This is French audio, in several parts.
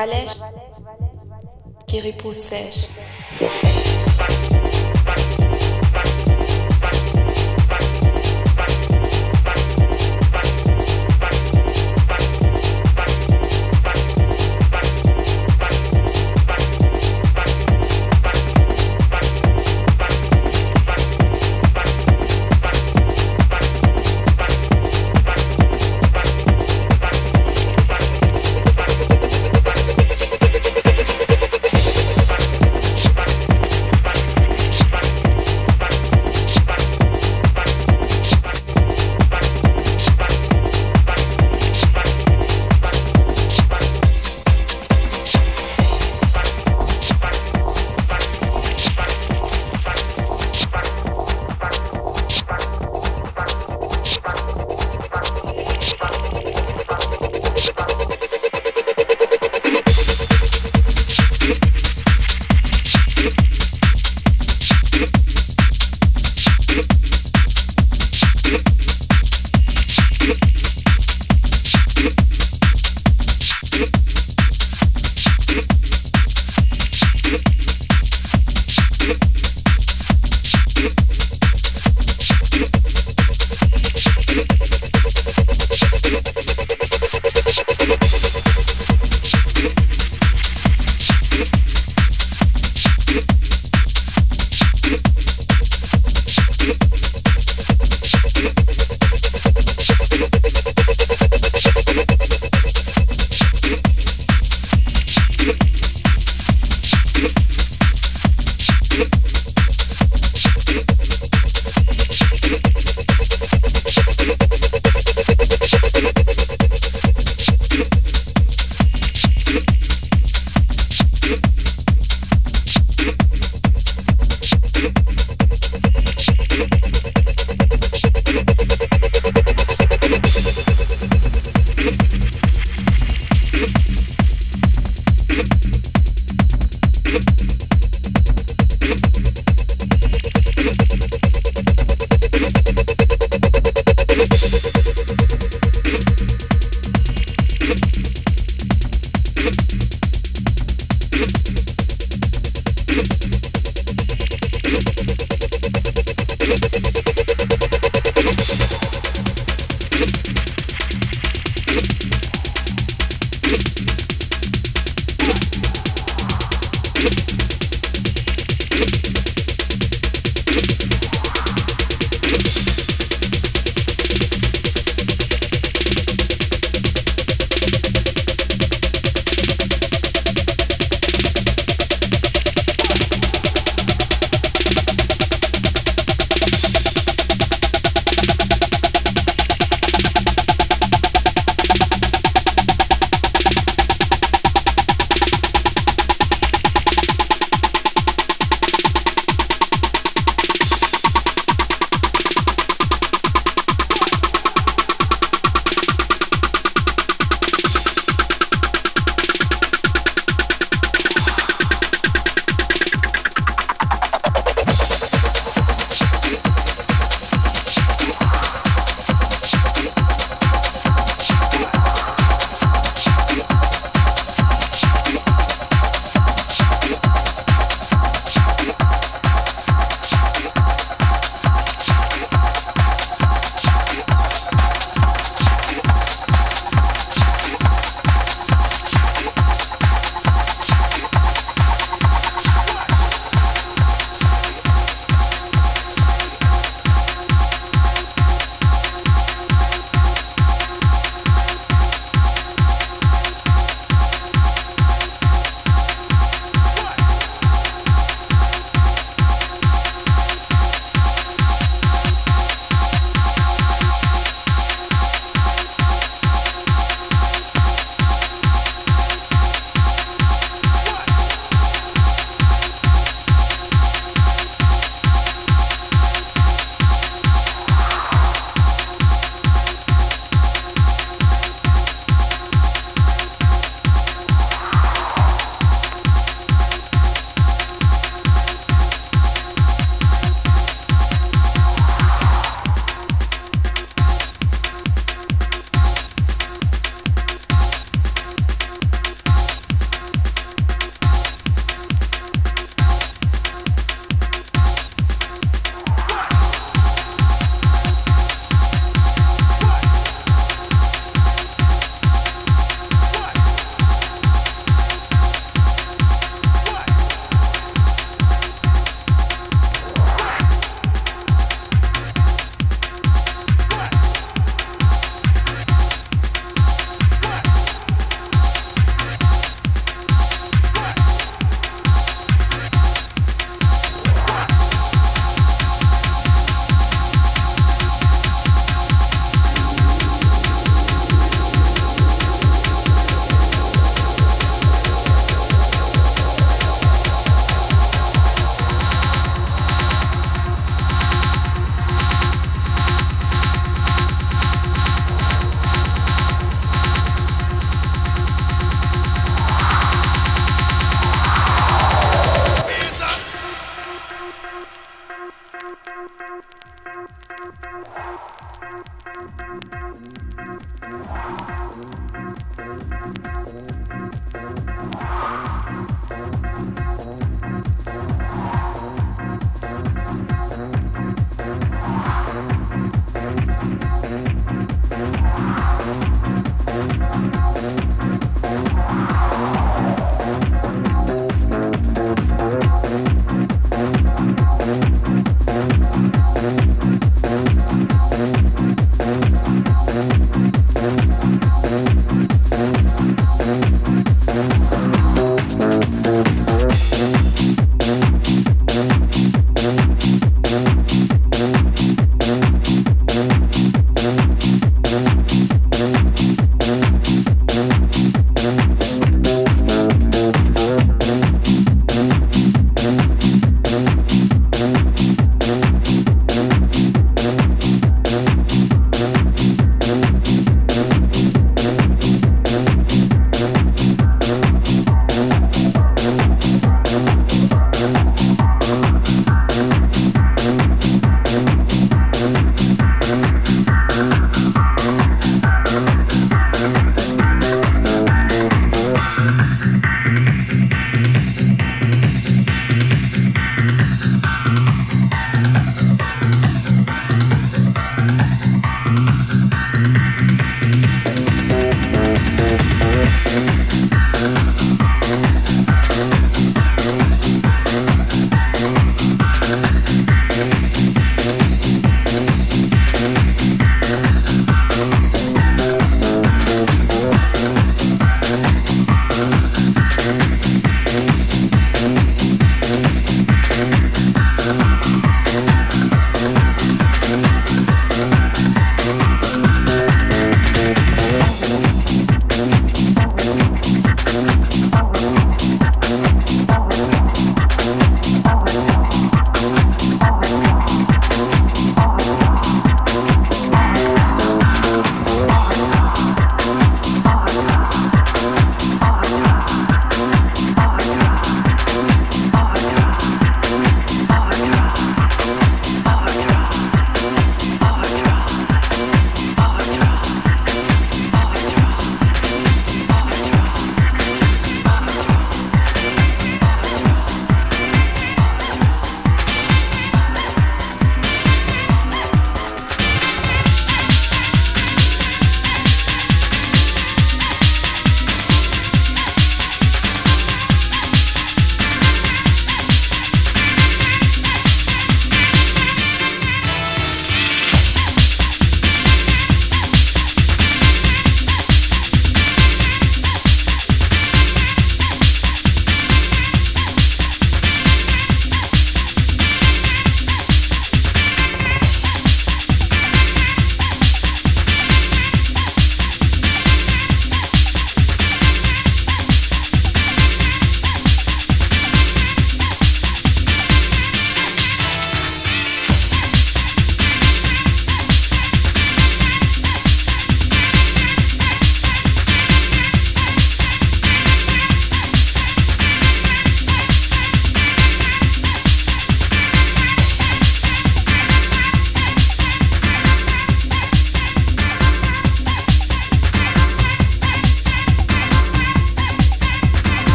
Valèche qui repose sèche.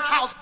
house.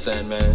Sandman.